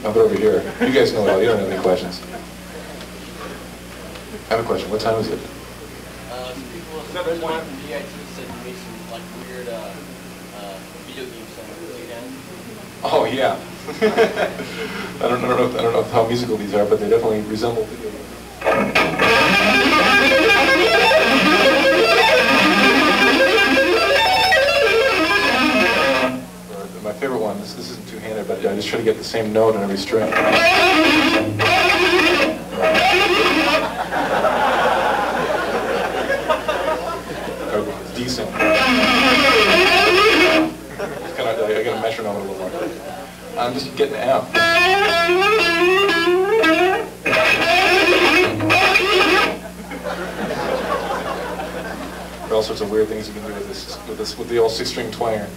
About over here? You guys know it all, you don't have any questions. I have a question, what time is it? Uh, some people, some one from GIT said you made some like weird, uh, uh, video game songs again. Oh, yeah. I don't, I don't know, I don't know how musical these are, but they definitely resemble video games. Favorite one, this, this isn't two-handed, but I just try to get the same note on every string. Decent. Kind of, I gotta metronome it a little more. I'm just getting it out. There are all sorts of weird things you can do with this, with this, with the old six-string twanger.